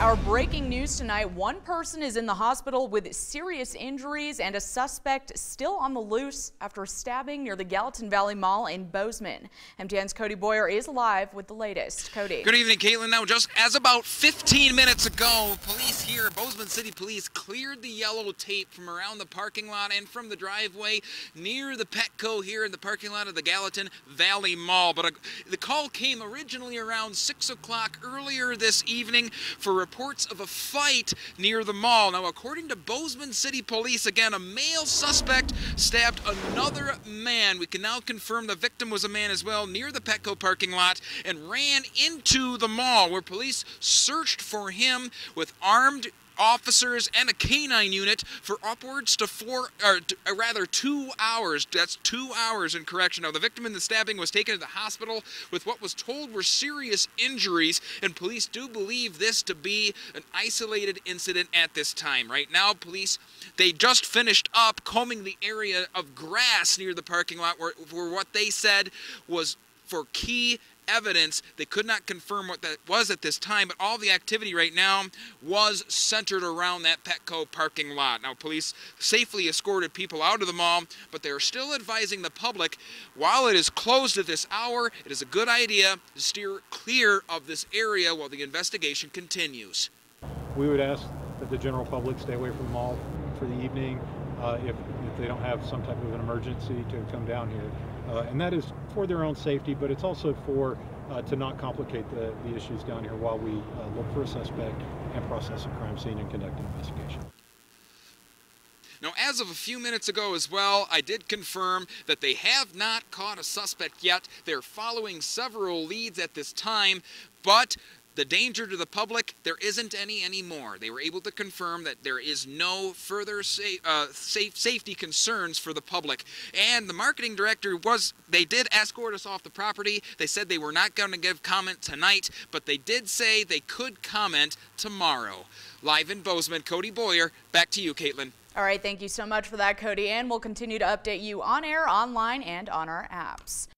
Our breaking news tonight, one person is in the hospital with serious injuries and a suspect still on the loose after a stabbing near the Gallatin Valley Mall in Bozeman. MTN's Cody Boyer is live with the latest. Cody. Good evening, Caitlin. Now, just as about 15 minutes ago, police here, Bozeman City Police, cleared the yellow tape from around the parking lot and from the driveway near the Petco here in the parking lot of the Gallatin Valley Mall. But a, the call came originally around 6 o'clock earlier this evening for reports of a fight near the mall. Now, according to Bozeman City Police, again, a male suspect stabbed another man. We can now confirm the victim was a man as well near the Petco parking lot and ran into the mall where police searched for him with armed officers and a canine unit for upwards to four, or uh, rather two hours. That's two hours in correction. Now, the victim in the stabbing was taken to the hospital with what was told were serious injuries, and police do believe this to be an isolated incident at this time. Right now, police, they just finished up combing the area of grass near the parking lot where, where what they said was for key evidence. They could not confirm what that was at this time, but all the activity right now was centered around that Petco parking lot. Now, police safely escorted people out of the mall, but they are still advising the public while it is closed at this hour, it is a good idea to steer clear of this area while the investigation continues. We would ask that the general public stay away from the mall for the evening uh, if, if they don't have some type of an emergency to come down here. Uh, and that is for their own safety, but it's also for uh, to not complicate the, the issues down here while we uh, look for a suspect and process a crime scene and conduct an investigation. Now, as of a few minutes ago as well, I did confirm that they have not caught a suspect yet. They're following several leads at this time, but the danger to the public, there isn't any anymore. They were able to confirm that there is no further safe, uh, safe, safety concerns for the public. And the marketing director was, they did escort us off the property. They said they were not going to give comment tonight, but they did say they could comment tomorrow. Live in Bozeman, Cody Boyer, back to you, Caitlin. All right, thank you so much for that, Cody, and we'll continue to update you on air, online, and on our apps.